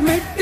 make me